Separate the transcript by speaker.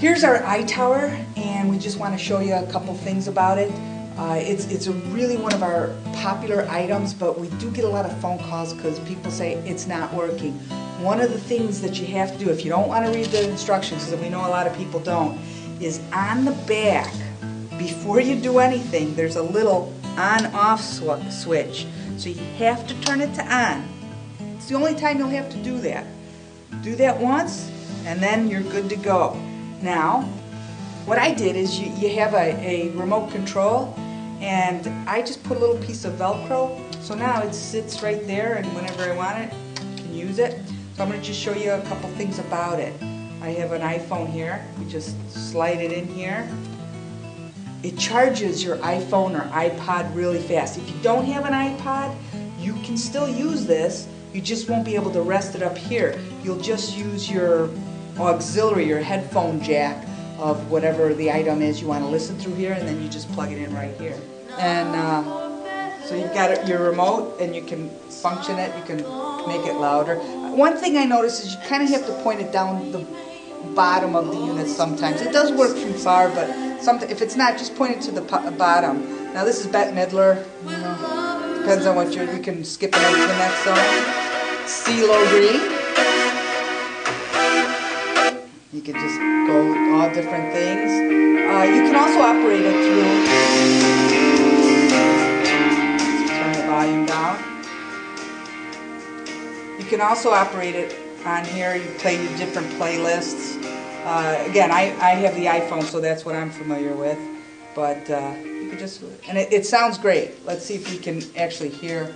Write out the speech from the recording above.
Speaker 1: Here's our iTower, and we just want to show you a couple things about it. Uh, it's, it's a really one of our popular items, but we do get a lot of phone calls because people say it's not working. One of the things that you have to do, if you don't want to read the instructions, because we know a lot of people don't, is on the back, before you do anything, there's a little on-off sw switch. So you have to turn it to on. It's the only time you'll have to do that. Do that once, and then you're good to go. Now, what I did is you, you have a, a remote control, and I just put a little piece of Velcro. So now it sits right there, and whenever I want it, I can use it. So I'm going to just show you a couple things about it. I have an iPhone here. We just slide it in here. It charges your iPhone or iPod really fast. If you don't have an iPod, you can still use this. You just won't be able to rest it up here. You'll just use your auxiliary, your headphone jack of whatever the item is you want to listen through here, and then you just plug it in right here. And uh, so you've got your remote, and you can function it. You can make it louder. One thing I noticed is you kind of have to point it down the bottom of the unit sometimes. It does work from far, but something if it's not, just point it to the bottom. Now this is Bette Midler. You know, depends on what you're. We can skip it to the next song. CeeLo Green. You can just go all different things. Uh, you can also operate it through. Turn the volume down. You can also operate it on here. You play your different playlists. Uh, again, I, I have the iPhone, so that's what I'm familiar with. But uh, you can just, and it, it sounds great. Let's see if we can actually hear